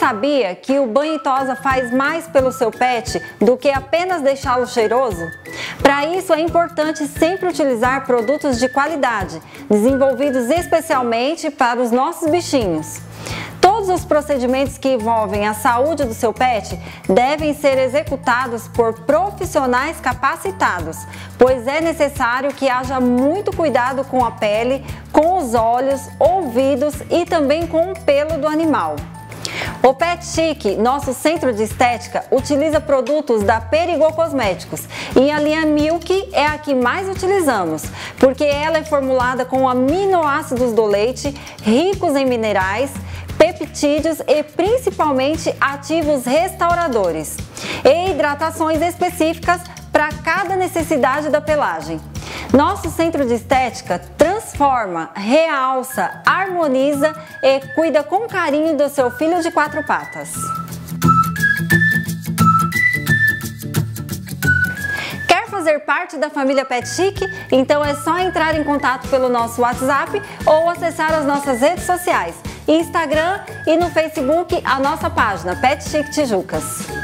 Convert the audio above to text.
sabia que o banho tosa faz mais pelo seu pet do que apenas deixá-lo cheiroso? Para isso é importante sempre utilizar produtos de qualidade, desenvolvidos especialmente para os nossos bichinhos. Todos os procedimentos que envolvem a saúde do seu pet devem ser executados por profissionais capacitados, pois é necessário que haja muito cuidado com a pele, com os olhos, ouvidos e também com o pelo do animal. O Pet Chic, nosso centro de estética, utiliza produtos da Perigo Cosméticos e a linha Milk é a que mais utilizamos, porque ela é formulada com aminoácidos do leite, ricos em minerais, peptídeos e principalmente ativos restauradores e hidratações específicas para cada necessidade da pelagem. Nosso centro de estética transforma, realça, harmoniza e cuida com carinho do seu filho de quatro patas. Quer fazer parte da família Pet Chic? Então é só entrar em contato pelo nosso WhatsApp ou acessar as nossas redes sociais Instagram e no Facebook a nossa página Pet Chic Tijucas.